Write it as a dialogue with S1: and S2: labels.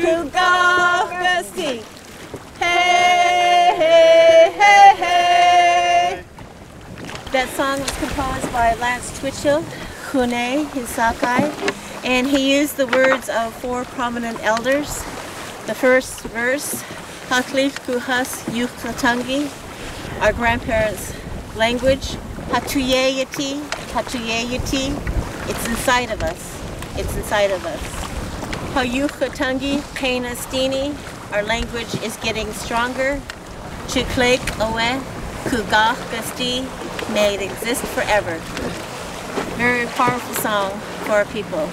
S1: 국가학교시 hey, hey, hey, hey. That song was composed by Lance Twitchell, Kune Hisakai, and he used the words of four prominent elders. The first verse, Haklif Kuhas Yuklatangi, our grandparents' language, Hatuyeyati, Hatuyeyati, it's inside of us, it's inside of us. Hayukatangi, Kainastini, our language is getting stronger. Chuklek Owe, Kugah Gasti, may it exist forever. Very powerful song for our people.